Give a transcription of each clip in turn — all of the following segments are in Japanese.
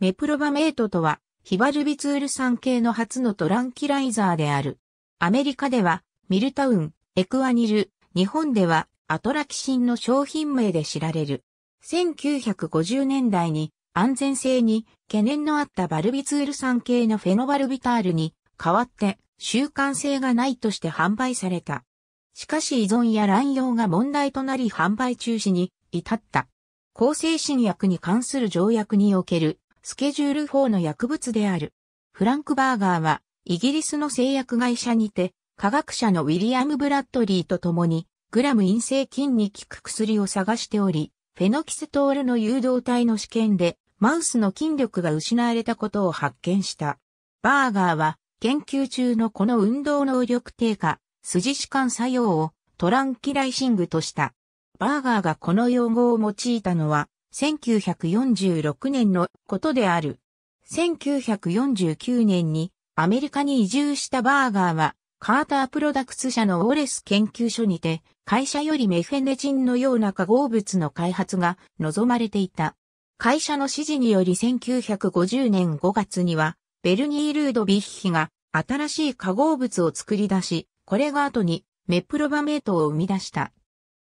メプロバメートとは、ヒバルビツール酸系の初のトランキライザーである。アメリカでは、ミルタウン、エクアニル、日本では、アトラキシンの商品名で知られる。1950年代に安全性に懸念のあったバルビツール酸系のフェノバルビタールに代わって習慣性がないとして販売された。しかし依存や乱用が問題となり販売中止に至った。抗精神薬に関する条約におけるスケジュール4の薬物である。フランクバーガーはイギリスの製薬会社にて科学者のウィリアム・ブラッドリーと共にグラム陰性菌に効く薬を探しており、フェノキセトールの誘導体の試験でマウスの筋力が失われたことを発見した。バーガーは研究中のこの運動能力低下、筋弛緩作用をトランキライシングとした。バーガーがこの用語を用いたのは1946年のことである。1949年にアメリカに移住したバーガーはカータープロダクツ社のウォレス研究所にて会社よりメフェネチンのような化合物の開発が望まれていた。会社の指示により1950年5月にはベルニー・ルードビッヒが新しい化合物を作り出し、これが後にメプロバメートを生み出した。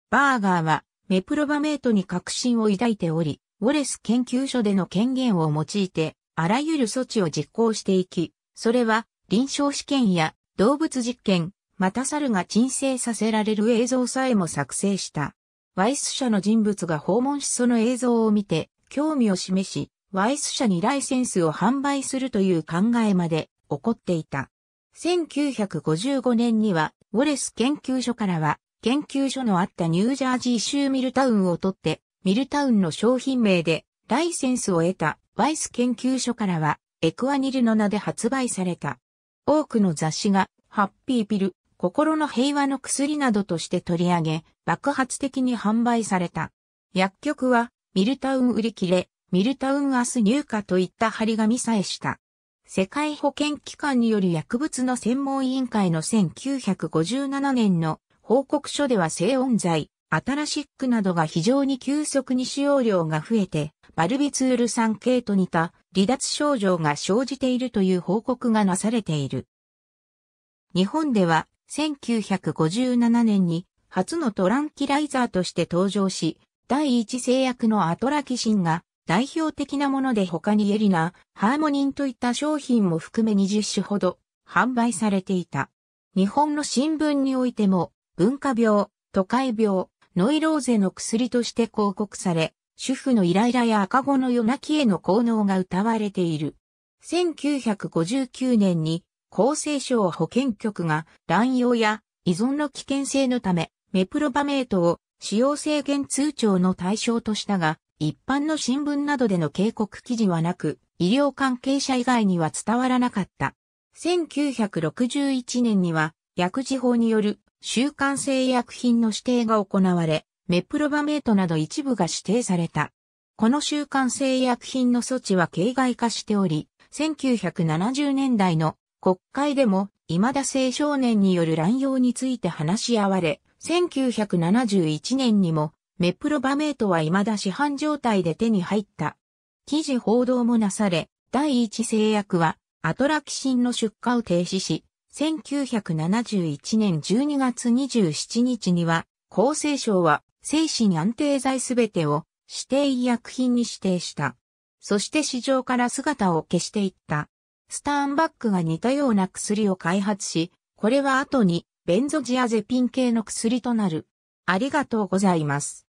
バーガーはメプロバメートに確信を抱いており、ウォレス研究所での権限を用いてあらゆる措置を実行していき、それは臨床試験や動物実験、また猿が鎮静させられる映像さえも作成した。ワイス社の人物が訪問しその映像を見て興味を示し、ワイス社にライセンスを販売するという考えまで起こっていた。1955年には、ウォレス研究所からは、研究所のあったニュージャージー州ミルタウンを取って、ミルタウンの商品名でライセンスを得たワイス研究所からは、エクアニルの名で発売された。多くの雑誌が、ハッピーピル、心の平和の薬などとして取り上げ、爆発的に販売された。薬局は、ミルタウン売り切れ、ミルタウン明日入荷といった張り紙さえした。世界保健機関による薬物の専門委員会の1957年の報告書では静音剤、アタラシックなどが非常に急速に使用量が増えて、バルビツール酸系と似た離脱症状が生じているという報告がなされている。日本では1957年に初のトランキライザーとして登場し、第一製薬のアトラキシンが代表的なもので他にエリナ、ハーモニンといった商品も含め20種ほど販売されていた。日本の新聞においても文化病、都会病、ノイローゼの薬として広告され、主婦のイライラや赤子の夜泣きへの効能が謳われている。1959年に厚生省保健局が乱用や依存の危険性のためメプロバメートを使用制限通帳の対象としたが、一般の新聞などでの警告記事はなく、医療関係者以外には伝わらなかった。1961年には薬事法による習慣性薬品の指定が行われ、メプロバメートなど一部が指定された。この習慣性薬品の措置は形骸化しており、1970年代の国会でも、未だ青少年による乱用について話し合われ、1971年にも、メプロバメートは未だ市販状態で手に入った。記事報道もなされ、第一製薬は、アトラキシンの出荷を停止し、1971年12月27日には、厚生省は精神安定剤すべてを指定医薬品に指定した。そして市場から姿を消していった。スターンバックが似たような薬を開発し、これは後にベンゾジアゼピン系の薬となる。ありがとうございます。